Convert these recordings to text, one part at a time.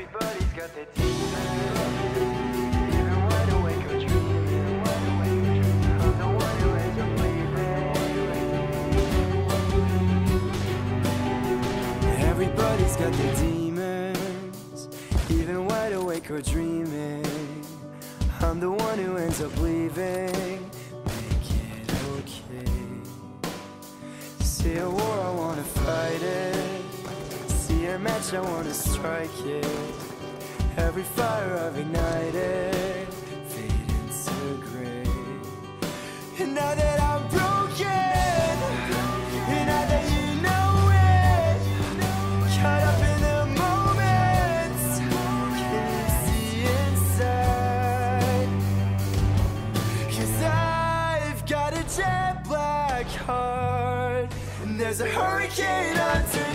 Everybody's got their leaving. Everybody's got their demons. Even wide awake or dreaming. I'm the one who ends up leaving. Make it okay. See a war, I wanna fight it. A match, I wanna strike it. Every fire I've ignited, fade into gray. And now that I'm broken, and now that you know it, caught up in the moment, can you see inside? Cause I've got a jet black heart And there's a hurricane underneath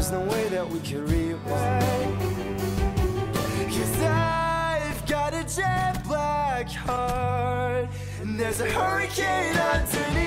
There's no way that we can rewind. Cause I've got a jet black heart. And there's a hurricane under